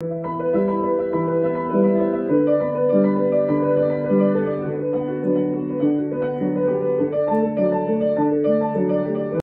you.